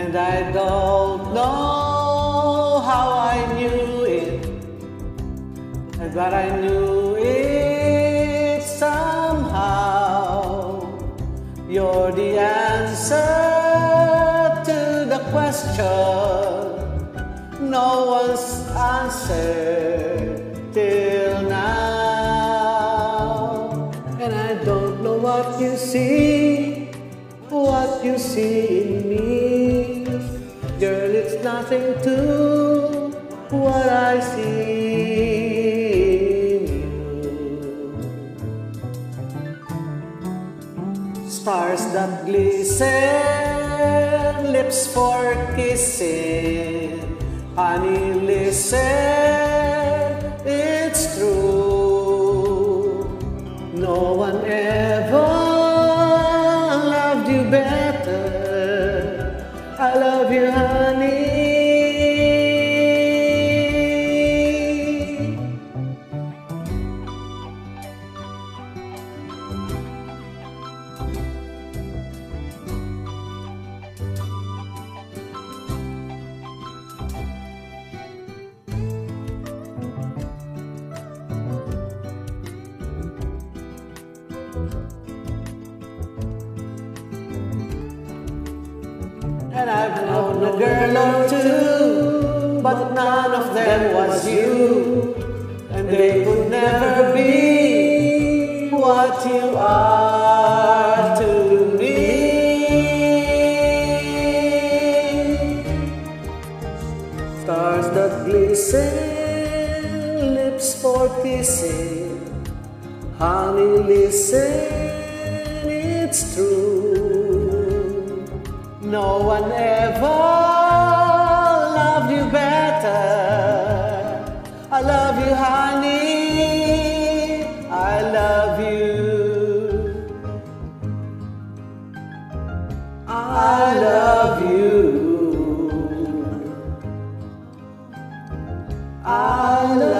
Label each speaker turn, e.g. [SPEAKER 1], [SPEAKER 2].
[SPEAKER 1] And I don't know how I knew it, but I knew it somehow. You're the answer to the question no one's answered till now. And I don't know what you see, what you see in me. Nothing to what I see in you. Stars that glisten, lips for kissing. Honey, listen, it's true. No one ever loved you better. I love you, honey. And I've known a girl or two, but none of them was you. And they could never be what you are to me. Stars that glisten, lips for kissing. Honey, listen, it's true. No one ever loved you better. I love you, honey. I love you. I love you. I love you.